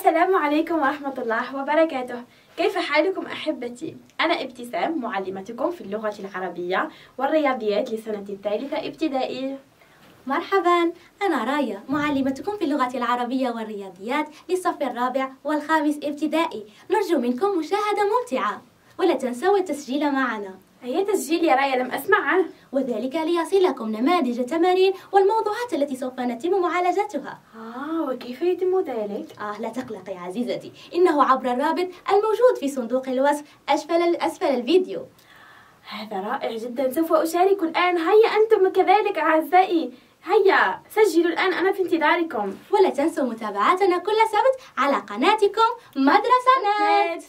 السلام عليكم ورحمة الله وبركاته. كيف حالكم أحبتي؟ أنا ابتسام معلمتكم في اللغة العربية والرياضيات لسنة الثالثة ابتدائي. مرحبا أنا رايا معلمتكم في اللغة العربية والرياضيات للصف الرابع والخامس ابتدائي. نرجو منكم مشاهدة ممتعة. ولا تنسوا التسجيل معنا. أي تسجيل يا رايا لم أسمع عنه؟ وذلك ليصلكم نماذج تمارين والموضوعات التي سوف نتم معالجتها. آه وكيف يتم ذلك؟ آه لا تقلقي عزيزتي. إنه عبر الرابط الموجود في صندوق الوصف. أسفل أسفل الفيديو. هذا رائع جدا. سوف أشارك الآن. هيا أنتم كذلك أعزائي. هيا سجلوا الآن. أنا في انتظاركم. ولا تنسوا متابعتنا كل سبت على قناتكم مدرسة نت.